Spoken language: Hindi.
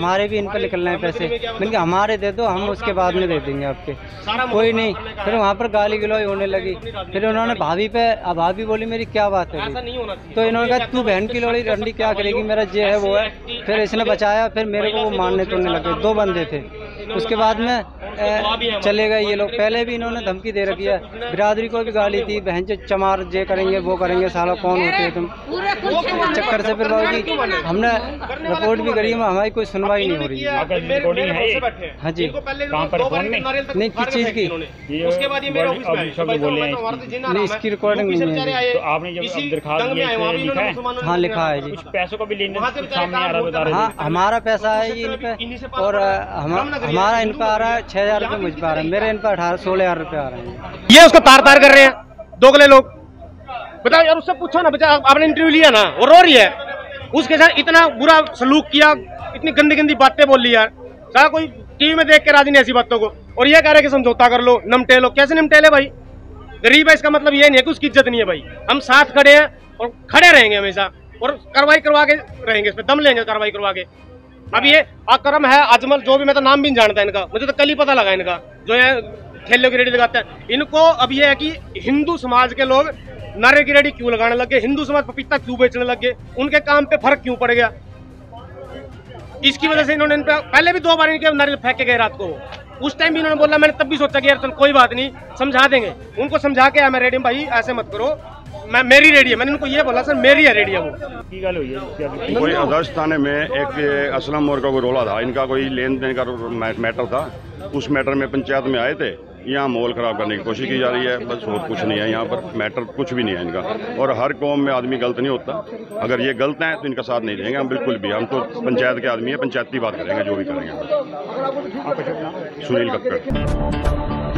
हमारे भी इन पर निकलना है पैसे। मैंने कहा हमारे दे दो हम उसके बाद में दे देंगे आपके। कोई नहीं फिर वहाँ पर गाली गलोई होने लगी। फिर उन्होंने भाभी पे अब भाभी बोली मेरी क्या बात है? तो इन्होंने कहा तू बहन की लोड़ी डंडी क्या करेगी? मेरा जे है वो है। फिर इसने बचाया फिर मेरे को वो मारने तोड़ने लगे दो बंदे थे। उसके बाद में ए, चले गए ये लोग। पहले भी इन्होंने धमकी दे रखी है। बिरादरी को भी गाली थी बहन जो चमार जे करेंगे वो करेंगे साला कौन होते हैं तुम? चक्कर से फिर बाबू जी हमने रिपोर्ट भी करी है हमारी कोई सुनवाई नहीं हो रही है। है ये हाँ जी। नहीं किस चीज़ की? उसके बाद ये मेरे ऑफ़िस में शब्द बोले हैं। इसकी। नहीं इसकी रिकॉर्डिंग नहीं है तो आपने जब दरखास्त लिखा है। हाँ लिखा है जी। कुछ पैसों का भी लेने सामने आ रहा बता हाँ। हमारा पैसा है जी इन पे और हम, हमारा इन पे आ रहा है छः हज़ार रुपये मुझ पे आ रहा है। मेरे इन पे अठारह, सोलह हज़ार रुपये आ रहे हैं। ये उसको तार तार कर रहे हैं। दोगले लोग। बताओ यार, उससे पूछो ना बच्चा आपने इंटरव्यू लिया ना, वो रो रही है। उसके साथ इतना बुरा सलूक किया, इतनी गंदी गंदी बातें बोल ली यार। सारा कोई टीवी में देख के राज़ी नहीं ऐसी बातों को। और ये कह रहे कि समझौता कर लो नमटे लो कैसे निमटे ले भाई? गरीब है, इसका मतलब ये नहीं है कि उसकी इज़्ज़त नहीं है भाई। हम साथ खड़े हैं और खड़े रहेंगे हमेशा। और कार्रवाई करवा के रहेंगे इस पे, दम लेंगे कार्रवाई करवा के। अब ये अक्रम है, अजमल, जो भी, मैं तो नाम भी नहीं जानता इनका। मुझे तो कल ही पता लगा इनका, जो है ठेले की रेडी लगाते हैं। इनको अब ये है कि हिंदू समाज के लोग नारे की रेडी क्यों लगाने लगे? हिंदू समाज पपीता क्यों बेचने लगे? उनके काम पे फ़र्क क्यों पड़ गया? इसकी वजह से इन्होंने इन पे, पहले भी दो बार इनके नारियल फेंक गए रात को। उस टाइम भी इन्होंने बोला, मैंने तब भी सोचा कि यार चल कोई बात नहीं, समझा देंगे। उनको समझा के आया मैं रेडी भाई, ऐसे मत करो। मैं मेरी रेडी है मैंने उनको ये बोला सर मेरी है रेडी है वो। की गल हुई है? कोई आदर्श थाने में एक असलम और का कोई रोला था। इनका कोई लेन देन का मैटर था। उस मैटर में पंचायत में आए थे। यहाँ माहौल खराब करने की कोशिश की जा रही है। बस और कुछ नहीं है यहाँ पर। मैटर कुछ भी नहीं है इनका। और हर कौम में आदमी गलत नहीं होता। अगर ये गलत हैं तो इनका साथ नहीं देंगे। हम बिल्कुल भी हम तो पंचायत के आदमी हैं पंचायती बात करेंगे जो भी करेंगे। सुनील कक्कड़।